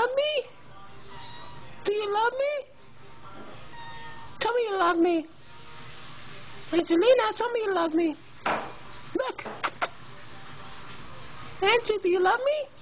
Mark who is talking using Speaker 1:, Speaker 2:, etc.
Speaker 1: love me? Do you love me? Tell me you love me. Angelina, tell me you love me. Look. Andrew, do you love me?